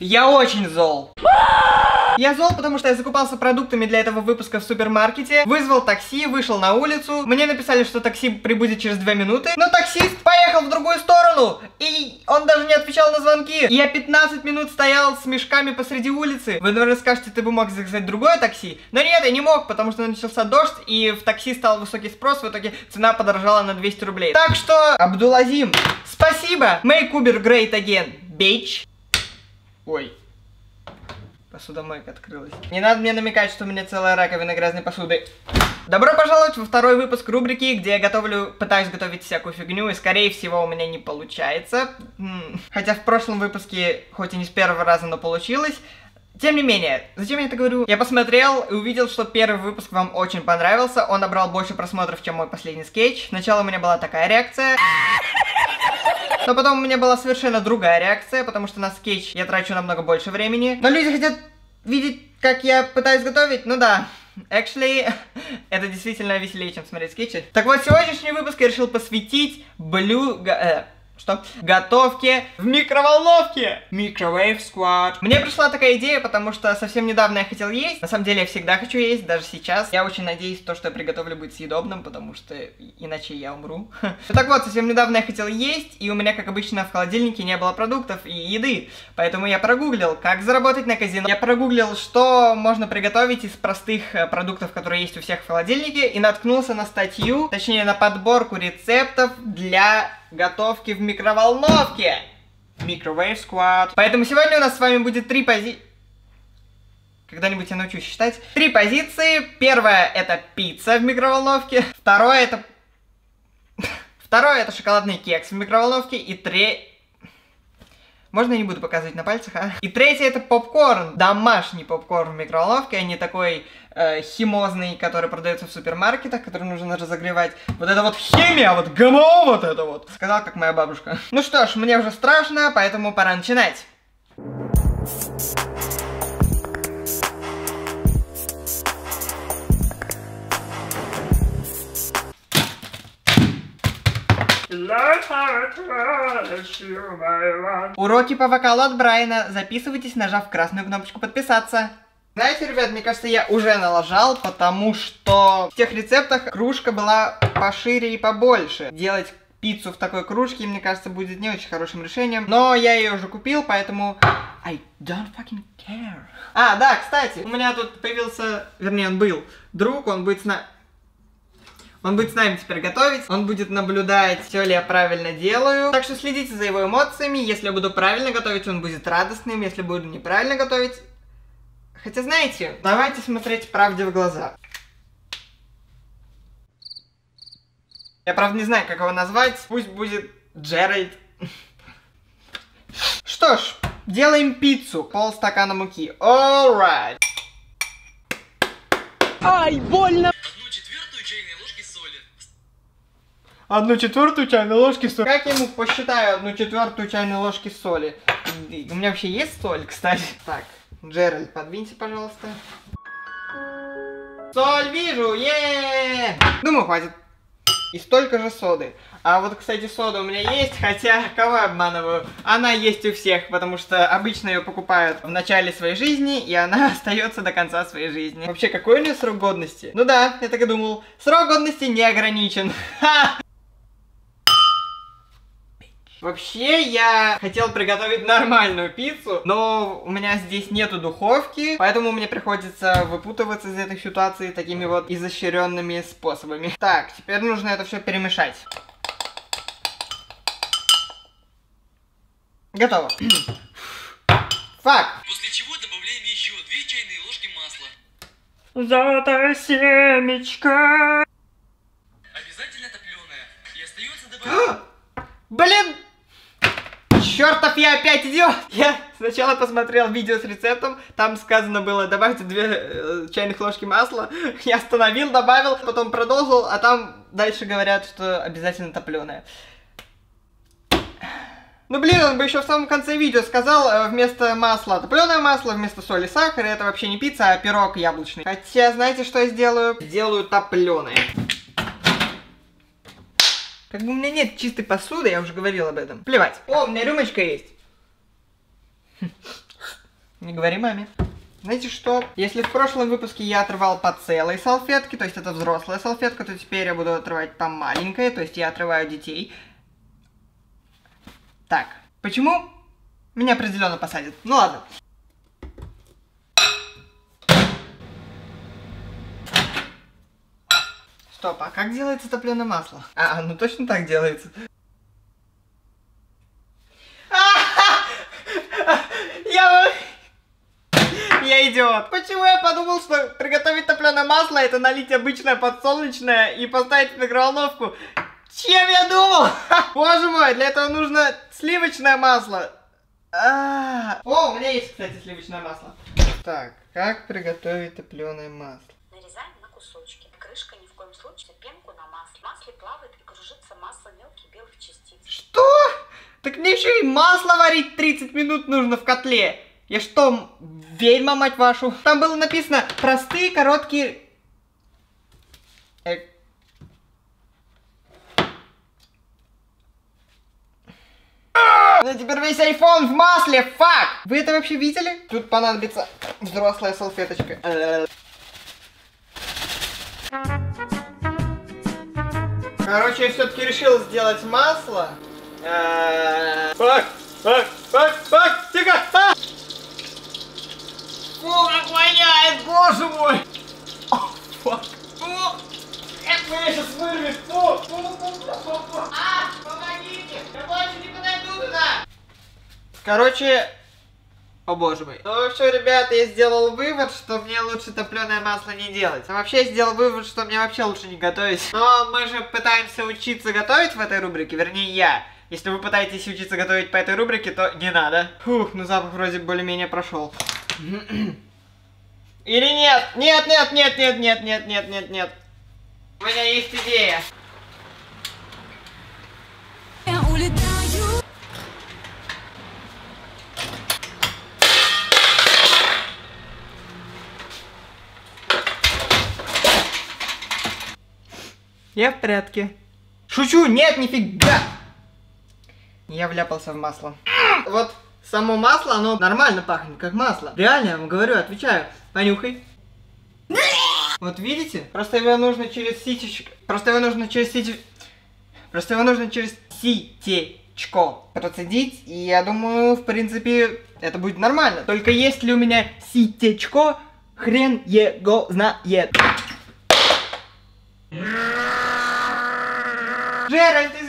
Я очень зол. Я зол, потому что я закупался продуктами для этого выпуска в супермаркете, вызвал такси, вышел на улицу, мне написали, что такси прибудет через две минуты, но таксист поехал в другую сторону, и он даже не отвечал на звонки. Я 15 минут стоял с мешками посреди улицы. Вы, наверное, скажете, ты бы мог заказать другое такси, но нет, я не мог, потому что начался дождь, и в такси стал высокий спрос, в итоге цена подорожала на 200 рублей. Так что, Абдулазим, спасибо! Make Uber great again, bitch! Ой. Посудомойка открылась. Не надо мне намекать, что у меня целая раковина грязной посуды. Добро пожаловать во второй выпуск рубрики, где я готовлю, пытаюсь готовить всякую фигню, и скорее всего у меня не получается. Хотя в прошлом выпуске, хоть и не с первого раза, но получилось. Тем не менее, зачем я это говорю? Я посмотрел и увидел, что первый выпуск вам очень понравился. Он набрал больше просмотров, чем мой последний скетч. Сначала у меня была такая реакция. Но потом у меня была совершенно другая реакция, потому что на скетч я трачу намного больше времени. Но люди хотят видеть, как я пытаюсь готовить? Ну да. Actually, это действительно веселее, чем смотреть скетчи. Так вот, сегодняшний выпуск я решил посвятить блю... Э, что? Готовки в микроволновке. Microwave Squad. Мне пришла такая идея, потому что совсем недавно я хотел есть. На самом деле я всегда хочу есть, даже сейчас. Я очень надеюсь, то, что я приготовлю, будет съедобным, потому что иначе я умру. Так вот, совсем недавно я хотел есть, и у меня, как обычно, в холодильнике не было продуктов и еды. Поэтому я прогуглил, как заработать на казино. Я прогуглил, что можно приготовить из простых э, продуктов, которые есть у всех в холодильнике, и наткнулся на статью, точнее на подборку рецептов для готовки в микроволновке. Microwave Squad. Поэтому сегодня у нас с вами будет три позиции. Когда-нибудь я научусь считать. Три позиции. Первая это пицца в микроволновке. Второе это... Второе это шоколадный кекс в микроволновке. И тре... Можно я не буду показывать на пальцах, а? И третье это попкорн. Домашний попкорн в микроволновке, а не такой э, химозный, который продается в супермаркетах, который нужно разогревать. Вот это вот химия, вот ГМО вот это вот. Сказал, как моя бабушка. Ну что ж, мне уже страшно, поэтому пора начинать. Уроки по вокалу от Брайана. Записывайтесь, нажав красную кнопочку подписаться. Знаете, ребят, мне кажется, я уже налажал, потому что в тех рецептах кружка была пошире и побольше. Делать пиццу в такой кружке, мне кажется, будет не очень хорошим решением. Но я ее уже купил, поэтому... I don't fucking care. А, да, кстати, у меня тут появился, вернее, он был друг, он будет с нами... Он будет с нами теперь готовить, он будет наблюдать, все ли я правильно делаю. Так что следите за его эмоциями. Если я буду правильно готовить, он будет радостным. Если буду неправильно готовить... Хотя, знаете, давайте смотреть правде в глаза. Я, правда, не знаю, как его назвать. Пусть будет Джеральд. Что ж, делаем пиццу. Пол стакана муки. Alright. Ай, больно! Одну четвертую чайной ложки соли. Как я ему посчитаю одну четвертую чайной ложки соли? У меня вообще есть соль, кстати. Так, Джеральд, подвиньте, пожалуйста. Соль вижу, е Думаю, хватит. И столько же соды. А вот, кстати, сода у меня есть, хотя, кого обманываю, она есть у всех, потому что обычно ее покупают в начале своей жизни, и она остается до конца своей жизни. Вообще, какой у нее срок годности? Ну да, я так и думал. Срок годности не ограничен. Ха! Вообще, я хотел приготовить нормальную пиццу, но у меня здесь нету духовки, поэтому мне приходится выпутываться из этой ситуации такими вот изощренными способами. Так, теперь нужно это все перемешать. Готово. Фак. После чего добавляем еще 2 чайные ложки масла. Золотая семечко. Обязательно топленое. И остается добавить... Блин! Я опять идиот! Я сначала посмотрел видео с рецептом, там сказано было добавьте две э, чайных ложки масла. Я остановил, добавил, потом продолжил, а там дальше говорят, что обязательно топленое. Ну блин, он бы еще в самом конце видео сказал э, вместо масла топленое масло, вместо соли сахар, это вообще не пицца, а пирог яблочный. Хотя, знаете, что я сделаю? Сделаю топленое. Как бы у меня нет чистой посуды, я уже говорил об этом. Плевать. О, у меня рюмочка есть. Не говори маме. Знаете что? Если в прошлом выпуске я отрывал по целой салфетке, то есть это взрослая салфетка, то теперь я буду отрывать по маленькой, то есть я отрываю детей. Так, почему меня определенно посадят? Ну ладно. Стоп, а как делается топленое масло? А, ну точно так делается. Я... Я идиот. Почему я подумал, что приготовить топленое масло это налить обычное подсолнечное и поставить в микроволновку? Чем я думал? Боже мой, для этого нужно сливочное масло. А, О, у меня есть, кстати, сливочное масло. Так, как приготовить топленое масло? Что? Так мне еще и масло варить 30 минут нужно в котле. Я что, ведьма, мать вашу? Там было написано простые, короткие... Э, У меня теперь весь iPhone в масле, fuck! Вы это вообще видели? Тут понадобится взрослая салфеточка. Короче, я все-таки решил сделать масло. Fuck, fuck, fuck, fuck, тихо! А! Фу, как воняет, боже мой! О, fuck. Фу! Как меня сейчас вырвет! Фу, фу, фу, фу, фу, фу. А, помогите! Я больше не подойду туда! Короче, о боже мой. Ну, в общем, ребята, я сделал вывод, что мне лучше топленое масло не делать. А вообще, я сделал вывод, что мне вообще лучше не готовить. Но мы же пытаемся учиться готовить в этой рубрике, вернее, я. Если вы пытаетесь учиться готовить по этой рубрике, то не надо. Фух, ну запах вроде более-менее прошел. Или нет? Нет, нет, нет, нет, нет, нет, нет, нет, нет. У меня есть идея. Я улетаю. Я в порядке. Шучу, нет, нифига! Я вляпался в масло. Вот само масло, оно нормально пахнет, как масло. Реально, я вам говорю, отвечаю. Понюхай. Вот видите? Просто его нужно через ситечко... Просто его нужно через ситечко... Просто его нужно через ситечко процедить, и я думаю, в принципе, это будет нормально. Только есть ли у меня ситечко, хрен его знает. Джеральд!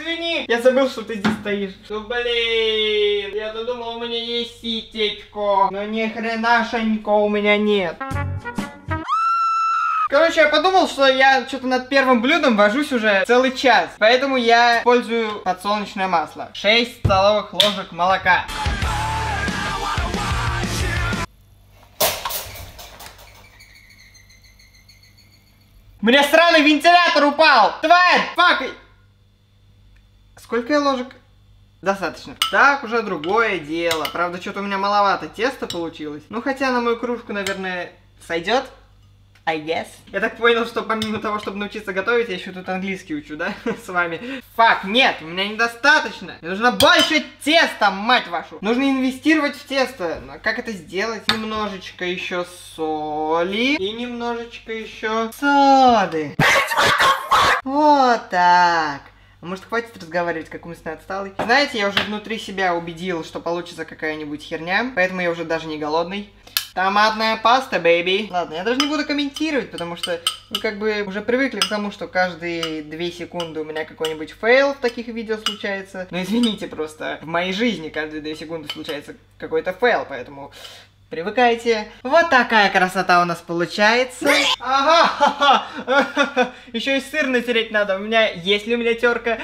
Я забыл, что ты здесь стоишь. Ну блин, я думал, у меня есть ситечко, но ни хренашенько у меня нет. Короче, я подумал, что я что-то над первым блюдом вожусь уже целый час. Поэтому я использую подсолнечное масло. 6 столовых ложек молока. У меня сраный вентилятор упал! Тварь! Фак! Сколько я ложек? Достаточно. Так, уже другое дело. Правда, что-то у меня маловато теста получилось. Ну, хотя на мою кружку, наверное, сойдет. I guess. Я так понял, что помимо того, чтобы научиться готовить, я еще тут английский учу, да? С вами. Фак, нет, у меня недостаточно. Мне нужно больше теста, мать вашу. Нужно инвестировать в тесто. Но как это сделать? Немножечко еще соли. И немножечко еще соды. Вот так. А может хватит разговаривать, как умственно отсталый? Знаете, я уже внутри себя убедил, что получится какая-нибудь херня, поэтому я уже даже не голодный. Томатная паста, baby. Ладно, я даже не буду комментировать, потому что мы как бы уже привыкли к тому, что каждые две секунды у меня какой-нибудь fail в таких видео случается. Ну извините, просто в моей жизни каждые две секунды случается какой-то fail, поэтому Привыкайте. Вот такая красота у нас получается. Ага, еще и сыр натереть надо. У меня, есть ли у меня терка?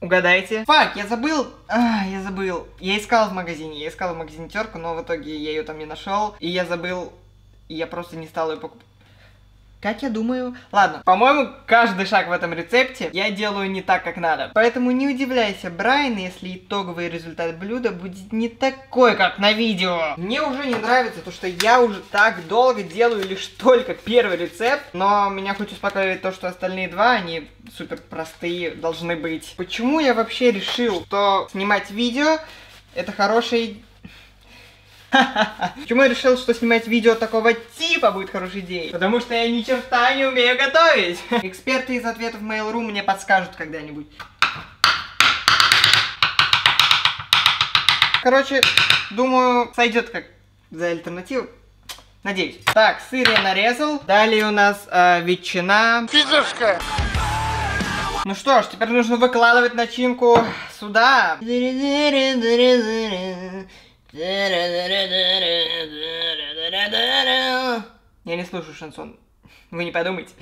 Угадайте. Fuck, я забыл. А, я забыл. Я искал в магазине. Я искал в магазине терку, но в итоге я ее там не нашел. И я забыл. И я просто не стал ее покупать. Как я думаю? Ладно, по-моему, каждый шаг в этом рецепте я делаю не так, как надо. Поэтому не удивляйся, Брайан, если итоговый результат блюда будет не такой, как на видео. Мне уже не нравится то, что я уже так долго делаю лишь только первый рецепт, но меня хоть успокаивает то, что остальные два, они супер простые должны быть. Почему я вообще решил, что снимать видео это хороший Почему я решил, что снимать видео такого типа будет хорошей идеей? Потому что я ни черта не умею готовить. Эксперты из ответов Mail.ru мне подскажут когда-нибудь. Короче, думаю, сойдет как за альтернативу. Надеюсь. Так, сыр я нарезал. Далее у нас э, ветчина. Физушка. Ну что ж, теперь нужно выкладывать начинку сюда. Я не слушаю шансон. Вы не подумайте.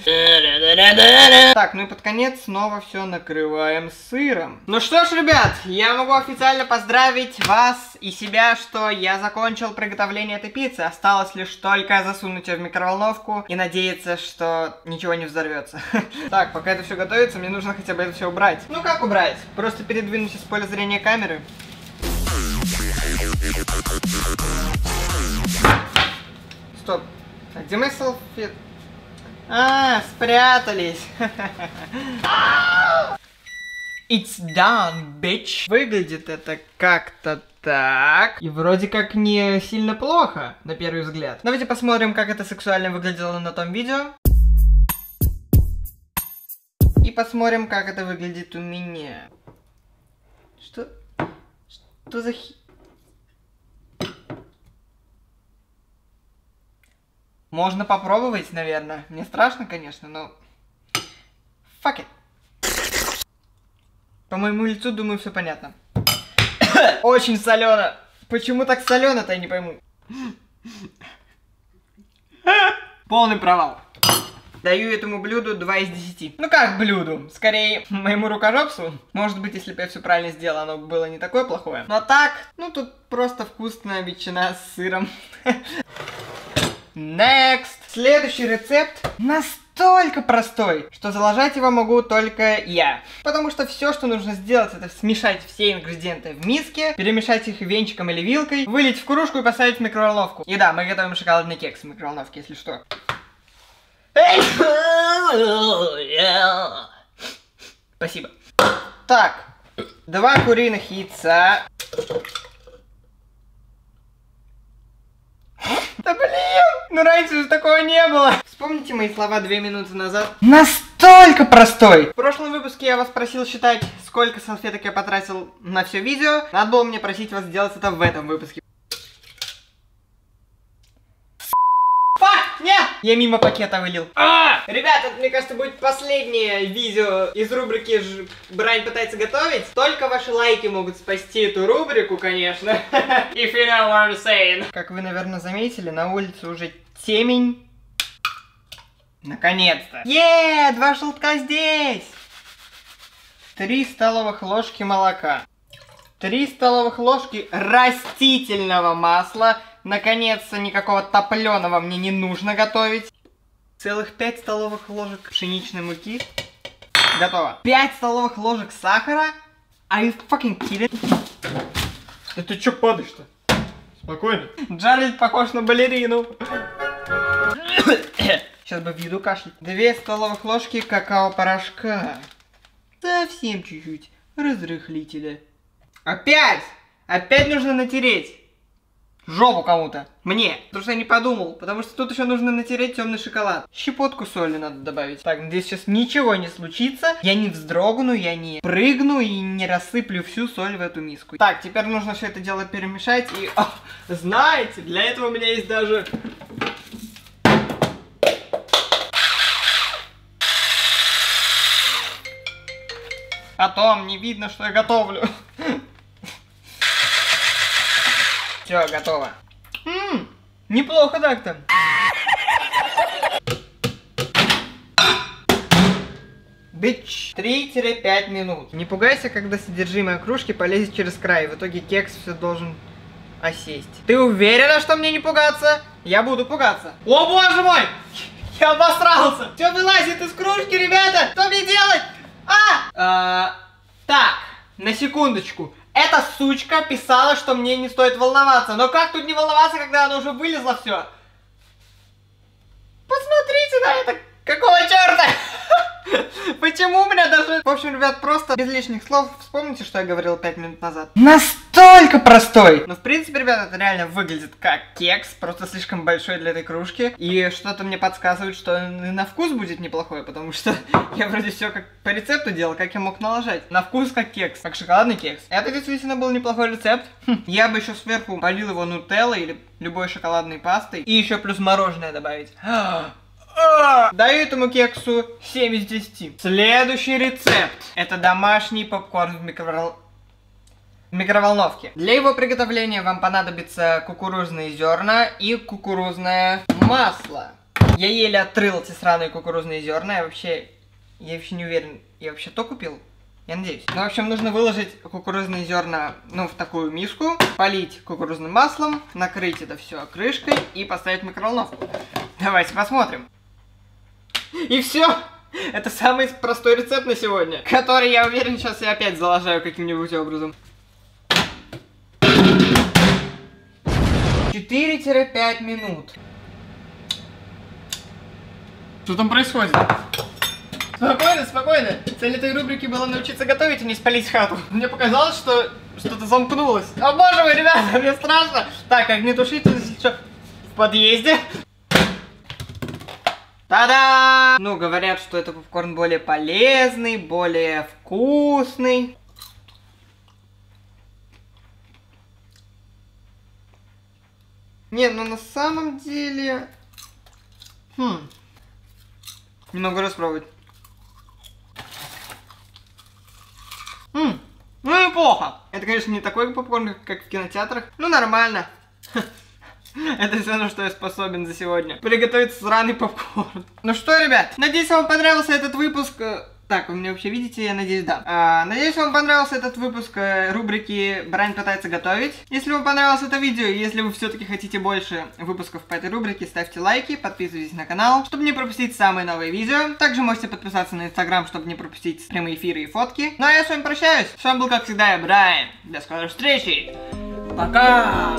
Так, ну и под конец снова все накрываем сыром. Ну что ж, ребят, я могу официально поздравить вас и себя, что я закончил приготовление этой пиццы. Осталось лишь только засунуть ее в микроволновку и надеяться, что ничего не взорвется. Так, пока это все готовится, мне нужно хотя бы это все убрать. Ну как убрать? Просто передвинуть из поля зрения камеры. Стоп. А где мои салфет? А, спрятались. It's done, bitch. Выглядит это как-то так. И вроде как не сильно плохо, на первый взгляд. Давайте посмотрим, как это сексуально выглядело на том видео. И посмотрим, как это выглядит у меня. Что? Что за хи... Можно попробовать, наверное. Мне страшно, конечно, но... Fuck it. По моему лицу, думаю, все понятно. Очень солено. Почему так солено-то, я не пойму. Полный провал. Даю этому блюду 2 из 10. Ну как блюду? Скорее, моему рукожопсу. Может быть, если бы я все правильно сделал, оно было не такое плохое. Но так, ну тут просто вкусная ветчина с сыром. Next! Следующий рецепт настолько простой, что заложать его могу только я. Потому что все, что нужно сделать, это смешать все ингредиенты в миске, перемешать их венчиком или вилкой, вылить в кружку и поставить в микроволновку. И да, мы готовим шоколадный кекс в микроволновке, если что. Спасибо. Так, два куриных яйца. Да блин! Ну раньше же такого не было! Вспомните мои слова две минуты назад. Настолько простой! В прошлом выпуске я вас просил считать, сколько салфеток я потратил на все видео. Надо было мне просить вас сделать это в этом выпуске. Фак! Нет! Я мимо пакета вылил. А! Ребята, это, мне кажется, будет последнее видео из рубрики Ж- «Брайн пытается готовить». Только ваши лайки могут спасти эту рубрику, конечно. If you know what I'm saying. Как вы, наверное, заметили, на улице уже темень. Наконец-то. Е, два желтка здесь. Три столовых ложки молока. Три столовых ложки растительного масла. Наконец-то никакого топленого мне не нужно готовить. Целых 5 столовых ложек пшеничной муки. Готово. 5 столовых ложек сахара. Are you fucking kidding? Да ты чё падаешь-то? Спокойно. Джаред похож на балерину. Сейчас бы в еду кашлять. 2 столовых ложки какао-порошка. Совсем чуть-чуть. Разрыхлителя. Опять! Опять нужно натереть. Жопу кому-то. Мне. Потому что я не подумал. Потому что тут еще нужно натереть темный шоколад. Щепотку соли надо добавить. Так, надеюсь, сейчас ничего не случится. Я не вздрогну, я не прыгну и не рассыплю всю соль в эту миску. Так, теперь нужно все это дело перемешать. И, о, знаете, для этого у меня есть даже... Потом не видно, что я готовлю. Все, готово. Ммм, неплохо так-то. Бич. 3-5 минут. Не пугайся, когда содержимое кружки полезет через край. В итоге кекс все должен осесть. Ты уверена, что мне не пугаться? Я буду пугаться. О боже мой! Я обосрался! Все вылазит из кружки, ребята! Что мне делать? А! А, так, на секундочку. Эта сучка писала, что мне не стоит волноваться. Но как тут не волноваться, когда она уже вылезла все? Посмотрите на это! Какого черта? Почему у меня даже... В общем, ребят, просто без лишних слов вспомните, что я говорил 5 минут назад. Настолько простой! Ну, в принципе, ребят, это реально выглядит как кекс, просто слишком большой для этой кружки. И что-то мне подсказывает, что на вкус будет неплохой, потому что я вроде все как по рецепту делал, как я мог налажать. На вкус как кекс, как шоколадный кекс. Это действительно был неплохой рецепт. Хм, Я бы еще сверху полил его нутеллой или любой шоколадной пастой. И еще плюс мороженое добавить. А, Даю этому кексу 7 из 10. Следующий рецепт. Это домашний попкорн в микровол... в микроволновке. Для его приготовления вам понадобится кукурузные зерна и кукурузное масло. Я еле отрыл эти сраные кукурузные зерна. Я вообще... Я вообще не уверен. Я вообще то купил? Я надеюсь. Ну, в общем, нужно выложить кукурузные зерна, ну, в такую миску, полить кукурузным маслом, накрыть это все крышкой и поставить микроволновку. Давайте посмотрим. И все. Это самый простой рецепт на сегодня, который, я уверен, сейчас я опять залажаю каким-нибудь образом. 4-5 минут. Что там происходит? Спокойно, спокойно. Цель этой рубрики была научиться готовить, а не спалить хату. Мне показалось, что что-то замкнулось. О боже мой, ребята, мне страшно. Так, огнетушитель в подъезде. Та-да! Ну, говорят, что это попкорн более полезный, более вкусный. Не, ну на самом деле... Хм. Не могу распробовать. М, ну неплохо. Это, конечно, не такой попкорн, как в кинотеатрах. Ну, нормально. Это все, на что я способен за сегодня. Приготовить сраный попкорн. Ну что, ребят, надеюсь, вам понравился этот выпуск. э, Так, вы меня вообще видите, я надеюсь, да. А, надеюсь, вам понравился этот выпуск э, рубрики «Брань пытается готовить». Если вам понравилось это видео, если вы все-таки хотите больше выпусков по этой рубрике, ставьте лайки, подписывайтесь на канал, чтобы не пропустить самые новые видео. Также можете подписаться на инстаграм, чтобы не пропустить прямые эфиры и фотки. Ну а я с вами прощаюсь. С вами был, как всегда, я, Брайан. До скорой встречи. Пока!